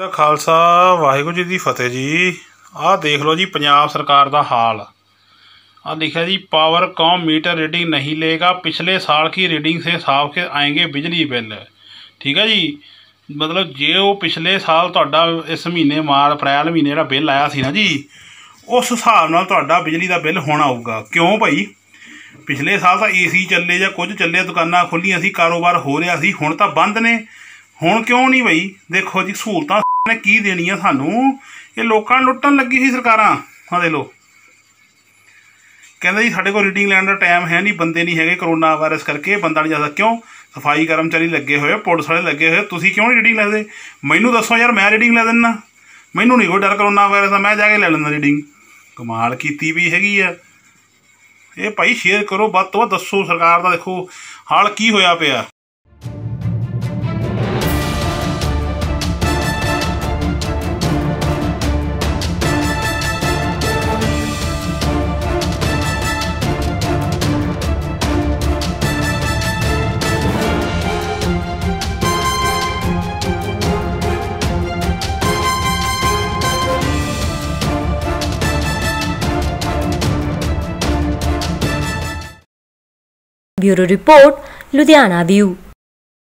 ਦਾ ਖਾਲਸਾ ਵਾਹਿਗੁਰੂ ਜੀ ਦੀ ਫਤਿਹ ਜੀ ਆਹ ਦੇਖ ਲਓ ਜੀ ਪੰਜਾਬ ਸਰਕਾਰ ਦਾ ਹਾਲ ਆਹ लिखा जी पावर कॉम मीटर रीडिंग नहीं लेगा पिछले साल की रीडिंग से साफ के आएंगे बिजली बिल ਠੀਕ ਹੈ ਜੀ ਮਤਲਬ ਜੇ ਉਹ ਪਿਛਲੇ ਸਾਲ ਤੁਹਾਡਾ ਇਸ ਮਹੀਨੇ ਮਾਰ ਅਪ੍ਰੈਲ ਮਹੀਨੇ ਜਿਹੜਾ ਬਿੱਲ ਆਇਆ ਸੀ ਨਾ ਜੀ ਉਸ ਹਿਸਾਬ ਨਾਲ ਤੁਹਾਡਾ ਬਿਜਲੀ ਦਾ ਬਿੱਲ ਹੁਣ ਆਊਗਾ ਕਿਉਂ ਭਾਈ ਪਿਛਲੇ ਸਾਲ ਤਾਂ ਏਸੀ ਚੱਲੇ ਜਾਂ ਕੁਝ ਚੱਲੇ ਦੁਕਾਨਾਂ ਖੁੱਲੀਆਂ ਸੀ ਕਾਰੋਬਾਰ ਹੋ ਰਿਹਾ ਸੀ ਹੁਣ ਤਾਂ ਬੰਦ ਨੇ ਹੁਣ ਕਿਉਂ ਨਹੀਂ ਬਈ ਦੇਖੋ ਜੀ ਸਹੂਲਤਾਂ ਨੇ ਕੀ ਦੇਣੀਆਂ ਸਾਨੂੰ? ਇਹ ਲੋਕਾਂ ਨੂੰ ਲੁੱਟਣ ਲੱਗੀ ਸੀ ਸਰਕਾਰਾਂ। ਆਹ ਦੇ ਲੋ ਕਹਿੰਦਾ ਜੀ, ਸਾਡੇ ਕੋਲ ਰੀਡਿੰਗ ਲੈਣ ਦਾ ਟਾਈਮ ਹੈ ਨਹੀਂ, ਬੰਦੇ ਨਹੀਂ ਹੈਗੇ ਕਰੋਨਾ ਵਾਇਰਸ ਕਰਕੇ, ਬੰਦਾ ਨਹੀਂ ਜਾ ਸਕਦਾ। ਕਿਉਂ? ਸਫ਼ਾਈ ਕਰਮਚਾਰੀ ਲੱਗੇ ਹੋਏ ਪੁਲਿਸ ਵਾਲੇ ਲੱਗੇ ਹੋਏ ਤੁਸੀਂ ਕਿਉਂ ਨਹੀਂ ਰੀਡਿੰਗ ਲੈਂਦੇ? ਮੈਨੂੰ ਦੱਸੋ ਯਾਰ, ਮੈਂ ਰੀਡਿੰਗ ਲੈ ਦਿੰਨਾ। ਮੈਨੂੰ ਨਹੀਂ ਕੋਈ ਡਰ ਕਰੋਨਾ ਵਾਇਰਸ ਦਾ, ਮੈਂ ਜਾ ਕੇ ਲੈ ਲੈਂਦਾ ਰੀਡਿੰਗ ਕਮਾਲ ਕੀਤੀ ਵੀ ਹੈਗੀ ਆ। ਇਹ ਭਾਈ ਸ਼ੇਅਰ ਕਰੋ, ਵੱਧ ਤੋਂ ਵੱਧ ਦੱਸੋ ਸਰਕਾਰ ਦਾ, ਦੇਖੋ, ਹਾਲ ਕੀ ਹੋਇਆ ਪਿਆ। Bureau report Ludhiana view.